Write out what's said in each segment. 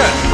Good.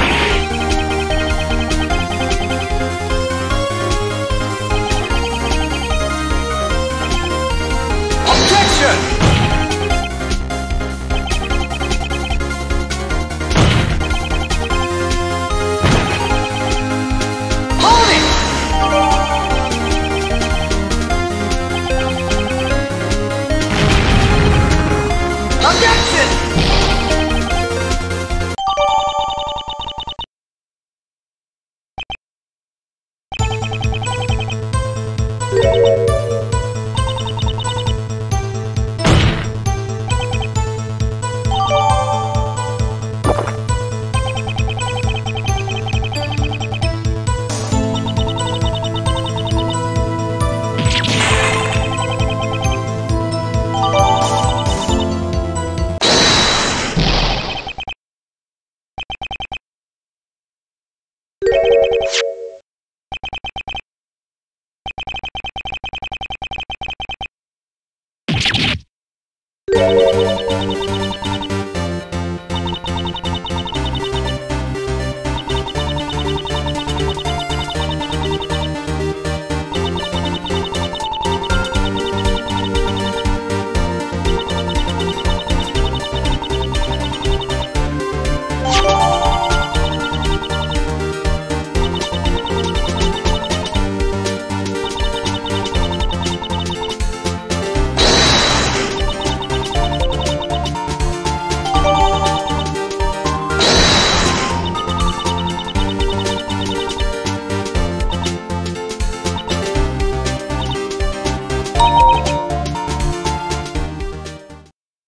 Música